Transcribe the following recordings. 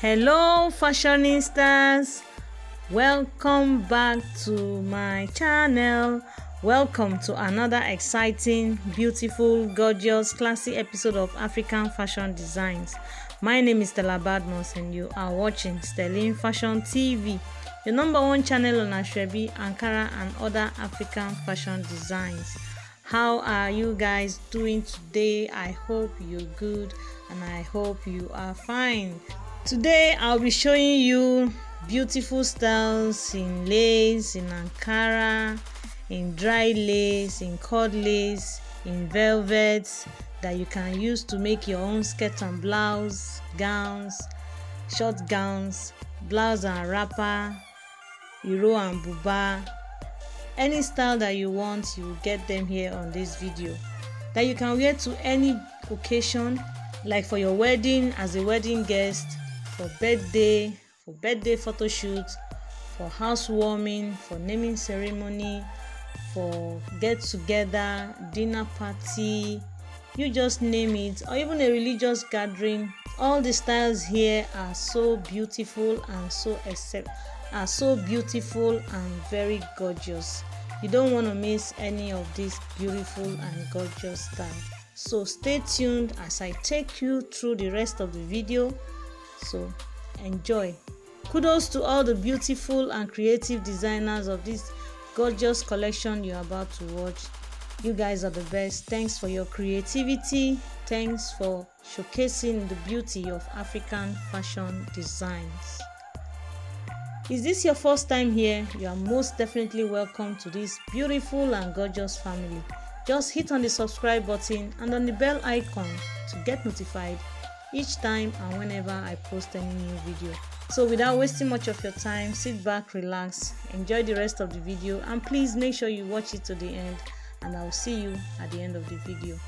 hello fashionistas. Welcome back to my channel. Welcome to another exciting beautiful gorgeous classy episode of african fashion designs. My name is stella badmus and you are watching stellyn fashion tv the number one channel on asoebi ankara and other african fashion designs. How are you guys doing today? I hope you're good and i hope you are fine today i'll be showing you beautiful styles in lace in ankara in dry lace in cord lace in velvet that you can use to make your own skirt and blouse gowns short gowns blouse and wrapper iro and buba. Any style that you want you will get them here on this video. That you can wear to any occasion like for your wedding as a wedding guest for birthday for birthday photo shoot for housewarming for naming ceremony for get together dinner party you just name it or even a religious gathering. All the styles here are so beautiful and so accept are so beautiful and very gorgeous. You don't want to miss any of these beautiful and gorgeous styles so stay tuned as i take you through the rest of the video so enjoy. Kudos to all the beautiful and creative designers of this gorgeous collection you're about to watch. You guys are the best. Thanks for your creativity. Thanks for showcasing the beauty of african fashion designs. Is this your first time here? You are most definitely welcome to this beautiful and gorgeous family. Just hit on the subscribe button and on the bell icon to get notified each time and whenever I post any new video. So without wasting much of your time, sit back, relax, enjoy the rest of the video and please make sure you watch it to the end and I'll see you at the end of the video.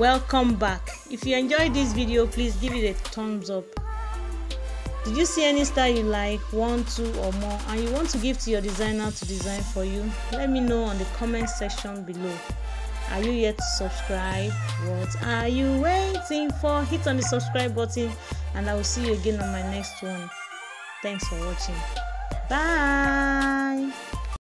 Welcome back. If you enjoyed this video please give it a thumbs up. Did you see any style you like one two or more and you want to give to your designer to design for you? Let me know on the comment section below. Are you yet to subscribe? What are you waiting for? Hit on the subscribe button and i will see you again on my next one. Thanks for watching. Bye